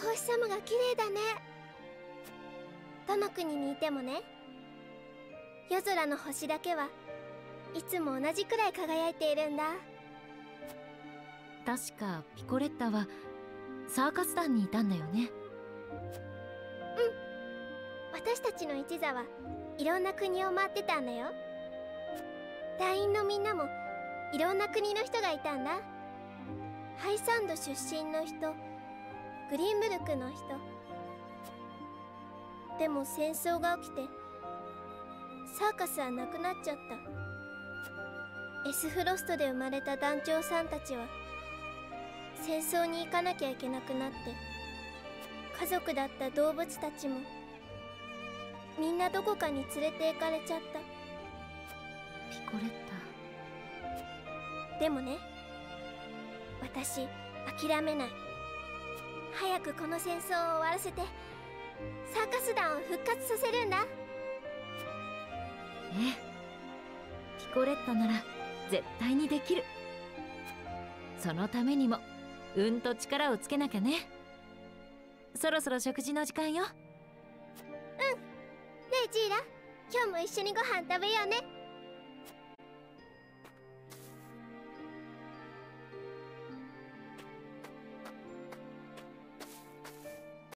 星様が綺麗だね。どの国にいてもね。夜空の星だけはいつも同じくらい輝いているんだ。確かピコレッタはサーカス団にいたんだよね。うん。私たちの一座はいろんな国を回ってたんだよ。団員のみんなもいろんな国の人がいたんだ。ハイサンド出身の人グリーンブルクの人。でも戦争が起きてサーカスはなくなっちゃった。エスフロストで生まれた団長さんたちは戦争に行かなきゃいけなくなって家族だった動物たちもみんなどこかに連れて行かれちゃった。ピコレッタ。でもね私諦めない早くこの戦争を終わらせてサーカス団を復活させるんだ。ええ。ピコレッタなら絶対にできる。そのためにもうんと力をつけなきゃね。そろそろ食事の時間よ。うん。ねえジーラ。今日も一緒にご飯食べようね